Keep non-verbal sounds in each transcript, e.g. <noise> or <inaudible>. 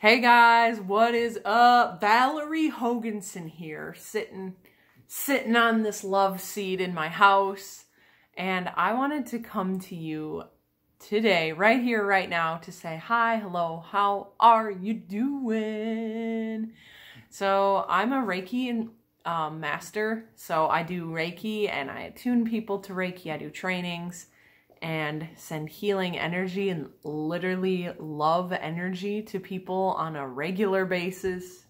Hey guys, what is up? Valerie Hoganson here, sitting sitting on this love seat in my house, and I wanted to come to you today, right here, right now, to say hi, hello, how are you doing? So I'm a Reiki um, master, so I do Reiki and I attune people to Reiki. I do trainings and send healing energy and literally love energy to people on a regular basis.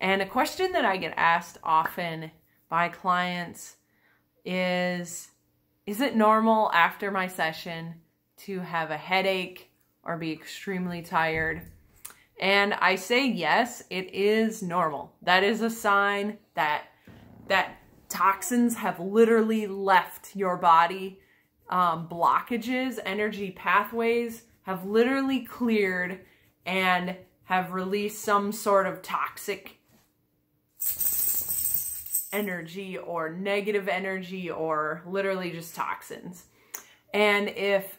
And a question that I get asked often by clients is Is it normal after my session to have a headache or be extremely tired? And I say yes, it is normal. That is a sign that that toxins have literally left your body um, blockages, energy pathways have literally cleared and have released some sort of toxic energy or negative energy or literally just toxins. And if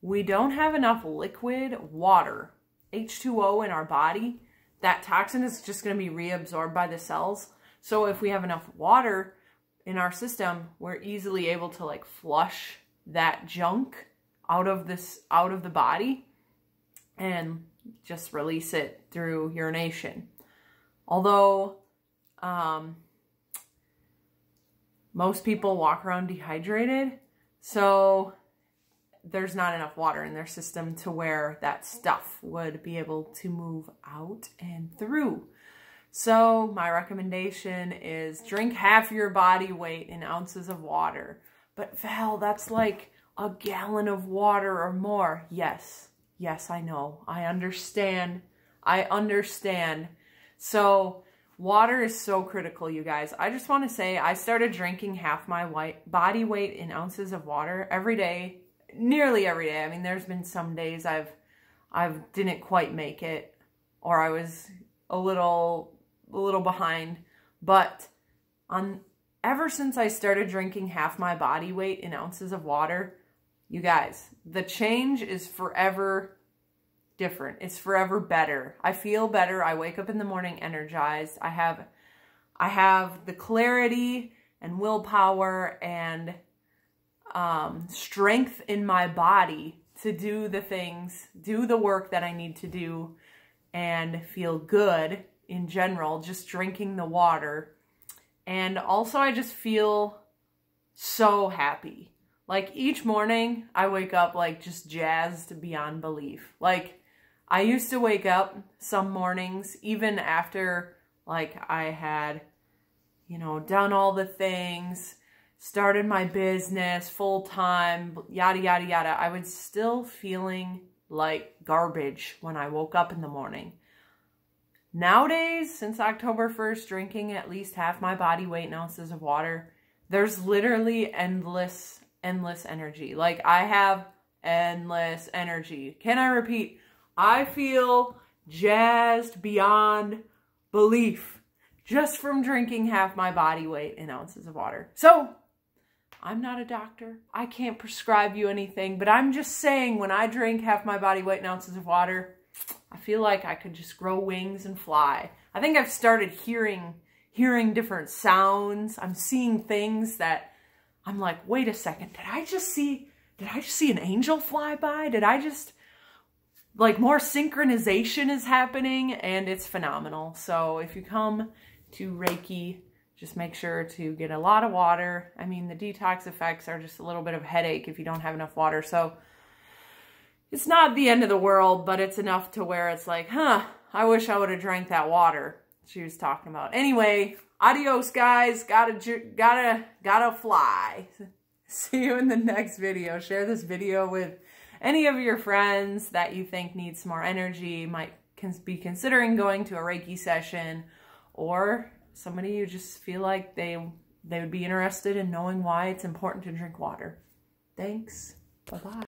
we don't have enough liquid water, H2O in our body, that toxin is just going to be reabsorbed by the cells. So if we have enough water in our system, we're easily able to like flush that junk out of this out of the body and just release it through urination. Although um, most people walk around dehydrated, so there's not enough water in their system to where that stuff would be able to move out and through. So my recommendation is drink half your body weight in ounces of water. But Val, that's like a gallon of water or more. Yes, yes, I know. I understand. I understand. So water is so critical, you guys. I just want to say I started drinking half my white body weight in ounces of water every day, nearly every day. I mean, there's been some days I've I've didn't quite make it or I was a little a little behind, but on ever since I started drinking half my body weight in ounces of water, you guys, the change is forever different. It's forever better. I feel better. I wake up in the morning energized. I have I have the clarity and willpower and um, strength in my body to do the things, do the work that I need to do and feel good in general, just drinking the water and also, I just feel so happy. Like each morning, I wake up like just jazzed beyond belief. Like I used to wake up some mornings, even after like I had, you know, done all the things, started my business full time, yada, yada, yada. I was still feeling like garbage when I woke up in the morning. Nowadays, since October 1st, drinking at least half my body weight in ounces of water, there's literally endless, endless energy. Like, I have endless energy. Can I repeat? I feel jazzed beyond belief just from drinking half my body weight in ounces of water. So, I'm not a doctor. I can't prescribe you anything, but I'm just saying when I drink half my body weight in ounces of water, I feel like I could just grow wings and fly. I think I've started hearing hearing different sounds. I'm seeing things that I'm like, wait a second, did I just see did I just see an angel fly by? Did I just like more synchronization is happening and it's phenomenal. So if you come to Reiki, just make sure to get a lot of water. I mean, the detox effects are just a little bit of headache if you don't have enough water. So it's not the end of the world, but it's enough to where it's like, huh, I wish I would have drank that water she was talking about. Anyway, adios, guys. Gotta, gotta, gotta fly. <laughs> See you in the next video. Share this video with any of your friends that you think needs more energy, might can be considering going to a Reiki session, or somebody you just feel like they they would be interested in knowing why it's important to drink water. Thanks. Bye-bye.